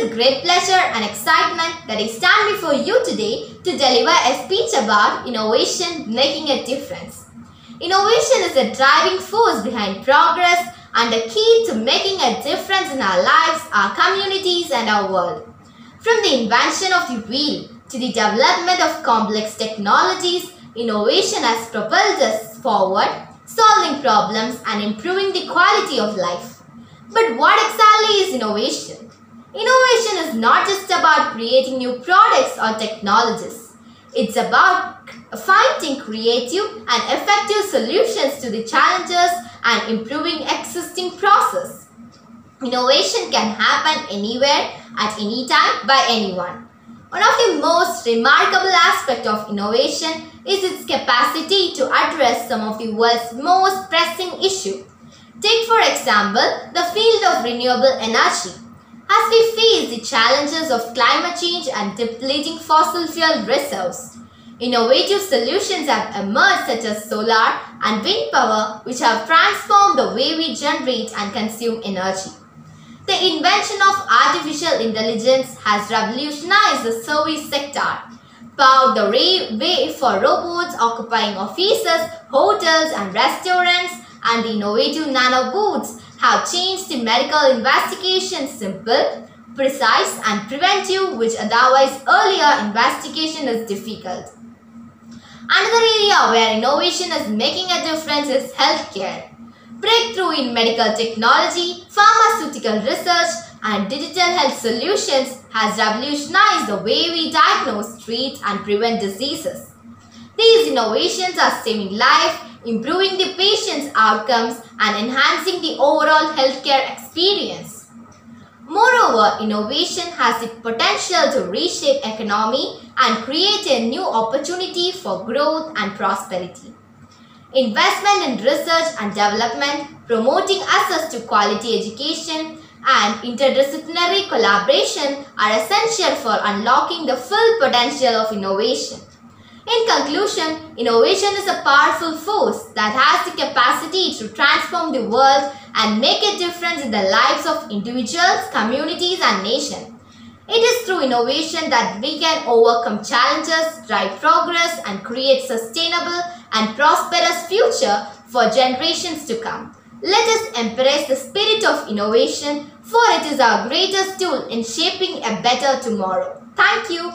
with great pleasure and excitement that I stand before you today to deliver a speech about innovation making a difference. Innovation is the driving force behind progress and the key to making a difference in our lives, our communities and our world. From the invention of the wheel to the development of complex technologies, innovation has propelled us forward, solving problems and improving the quality of life. But what exactly is innovation? Innovation is not just about creating new products or technologies. It's about finding creative and effective solutions to the challenges and improving existing process. Innovation can happen anywhere, at any time, by anyone. One of the most remarkable aspects of innovation is its capacity to address some of the world's most pressing issues. Take for example the field of renewable energy. As we face the challenges of climate change and depleting fossil fuel reserves, innovative solutions have emerged such as solar and wind power which have transformed the way we generate and consume energy. The invention of artificial intelligence has revolutionized the service sector, paved the way for robots occupying offices, hotels and restaurants and the innovative nanobots have changed the medical investigation simple, precise and preventive which otherwise earlier investigation is difficult. Another area where innovation is making a difference is healthcare. Breakthrough in medical technology, pharmaceutical research and digital health solutions has revolutionized the way we diagnose, treat and prevent diseases. These innovations are saving life, improving the patient's outcomes and enhancing the overall healthcare experience. Moreover, innovation has the potential to reshape economy and create a new opportunity for growth and prosperity. Investment in research and development, promoting access to quality education and interdisciplinary collaboration are essential for unlocking the full potential of innovation. In conclusion, innovation is a powerful force that has the capacity to transform the world and make a difference in the lives of individuals, communities and nations. It is through innovation that we can overcome challenges, drive progress and create sustainable and prosperous future for generations to come. Let us embrace the spirit of innovation for it is our greatest tool in shaping a better tomorrow. Thank you.